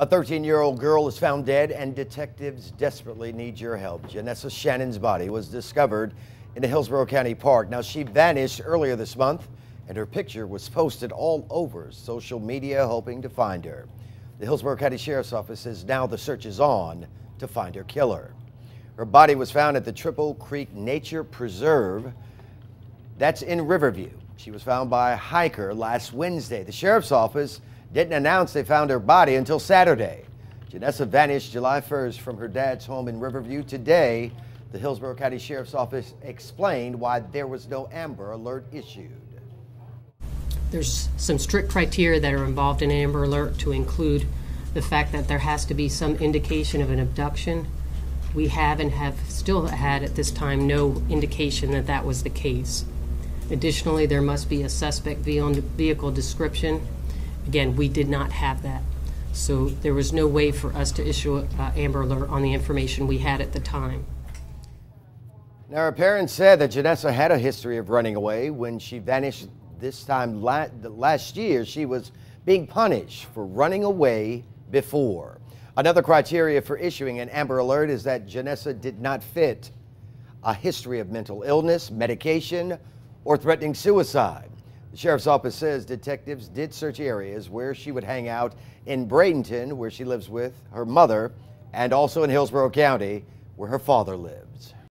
A 13 year old girl is found dead, and detectives desperately need your help. Janessa Shannon's body was discovered in the Hillsborough County Park. Now, she vanished earlier this month, and her picture was posted all over social media, hoping to find her. The Hillsborough County Sheriff's Office says now the search is on to find her killer. Her body was found at the Triple Creek Nature Preserve. That's in Riverview. She was found by a hiker last Wednesday. The Sheriff's Office didn't announce they found her body until Saturday. Janessa vanished July 1st from her dad's home in Riverview. Today, the Hillsborough County Sheriff's Office explained why there was no Amber Alert issued. There's some strict criteria that are involved in Amber Alert to include the fact that there has to be some indication of an abduction. We have and have still had at this time no indication that that was the case. Additionally, there must be a suspect vehicle description Again, we did not have that. So there was no way for us to issue an uh, Amber Alert on the information we had at the time. Now, her parents said that Janessa had a history of running away. When she vanished this time last year, she was being punished for running away before. Another criteria for issuing an Amber Alert is that Janessa did not fit a history of mental illness, medication, or threatening suicide. The sheriff's office says detectives did search areas where she would hang out in Bradenton, where she lives with her mother, and also in Hillsborough County, where her father lives.